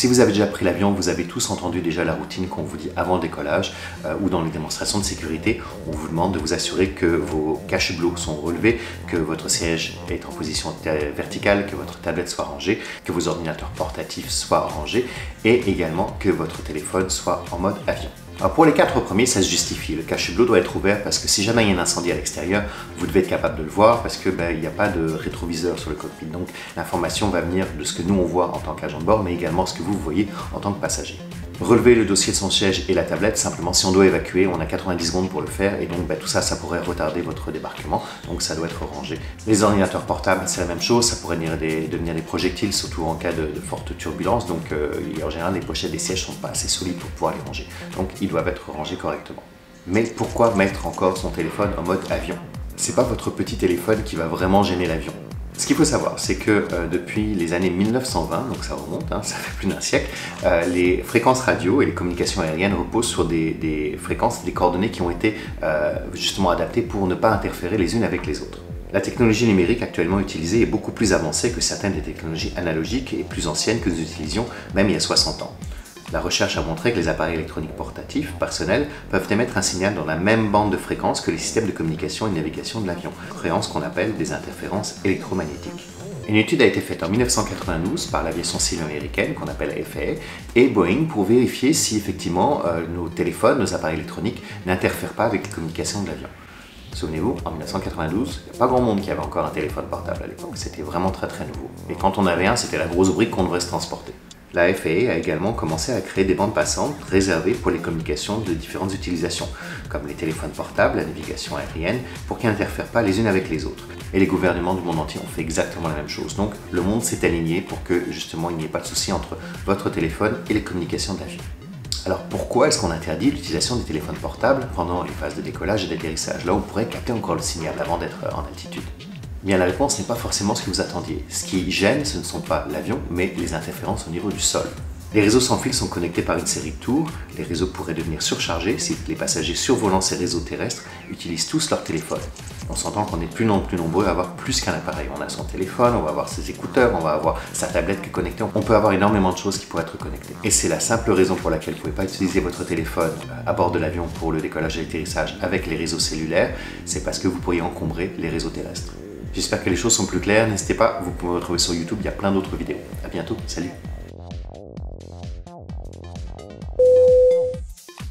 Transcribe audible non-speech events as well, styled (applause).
Si vous avez déjà pris l'avion, vous avez tous entendu déjà la routine qu'on vous dit avant le décollage euh, ou dans les démonstrations de sécurité. On vous demande de vous assurer que vos cache-blocs sont relevés, que votre siège est en position verticale, que votre tablette soit rangée, que vos ordinateurs portatifs soient rangés et également que votre téléphone soit en mode avion. Alors pour les quatre premiers, ça se justifie. Le cache bleu doit être ouvert parce que si jamais il y a un incendie à l'extérieur, vous devez être capable de le voir parce que ben, n'y a pas de rétroviseur sur le cockpit. Donc l'information va venir de ce que nous on voit en tant qu'agent de bord, mais également ce que vous voyez en tant que passager relever le dossier de son siège et la tablette, simplement si on doit évacuer, on a 90 secondes pour le faire. Et donc bah, tout ça, ça pourrait retarder votre débarquement, donc ça doit être rangé. Les ordinateurs portables, c'est la même chose, ça pourrait devenir des, projectiles, surtout en cas de, forte turbulence, donc euh, en général les pochettes des sièges sont pas assez solides pour pouvoir les ranger, donc ils doivent être rangés correctement. Mais pourquoi mettre encore son téléphone en mode avion? C'est pas votre petit téléphone qui va vraiment gêner l'avion. Ce qu'il faut savoir, c'est que euh, depuis les années 1920, donc ça remonte, hein, (laughs) ça fait plus d'un siècle, euh, les fréquences radio et les communications aériennes reposent sur des, fréquences, des coordonnées qui ont été euh, justement adaptées pour ne pas interférer les unes avec les autres. La technologie numérique actuellement utilisée est beaucoup plus avancée que certaines des technologies analogiques et plus anciennes que nous utilisions même il y a 60 ans. La recherche a montré que les appareils électroniques portatifs, personnels, peuvent émettre un signal dans la même bande de fréquence que les systèmes de communication et de navigation de l'avion, fréquences qu'on appelle des interférences électromagnétiques. Une étude a été faite en 1992 par l'aviation civile américaine, qu'on appelle FAA, et Boeing pour vérifier si effectivement euh, nos téléphones, nos appareils électroniques n'interfèrent pas avec les communications de l'avion. Souvenez-vous, en 1992, il n'y a pas grand monde qui avait encore un téléphone portable à l'époque. C'était vraiment très très nouveau. Et quand on avait un, c'était la grosse brique qu'on devrait se transporter. La FAA a également commencé à créer des bandes passantes réservées pour les communications de différentes utilisations, comme les téléphones portables, la navigation aérienne, pour qu'ils n'interfèrent pas les unes avec les autres. Et les gouvernements du monde entier ont fait exactement la même chose. Donc le monde s'est aligné pour que justement il n'y ait pas de souci entre votre téléphone et les communications d'avion. Alors pourquoi est-ce qu'on interdit l'utilisation des téléphones portables pendant les phases de décollage et d'atterrissage? Là, on pourrait capter encore le signal avant d'être en altitude. Bien, la réponse n'est pas forcément ce que vous attendiez. Ce qui gêne, ce ne sont pas l'avion, mais les interférences au niveau du sol. Les réseaux sans fil sont connectés par une série de tours. Les réseaux pourraient devenir surchargés si les passagers survolant ces réseaux terrestres utilisent tous leur téléphone. On s'entend qu'on est plus nombreux, plus nombreux à avoir plus qu'un appareil. On a son téléphone, on va avoir ses écouteurs, on va avoir sa tablette qui est connectée. On peut avoir énormément de choses qui pourraient être connectées. Et c'est la simple raison pour laquelle vous ne pouvez pas utiliser votre téléphone à bord de l'avion pour le décollage et l'atterrissage avec les réseaux cellulaires. C'est parce que vous pourriez encombrer les réseaux terrestres. J'espère que les choses sont plus claires. N'hésitez pas, vous pouvez me retrouver sur YouTube, il y a plein d'autres vidéos. A bientôt, salut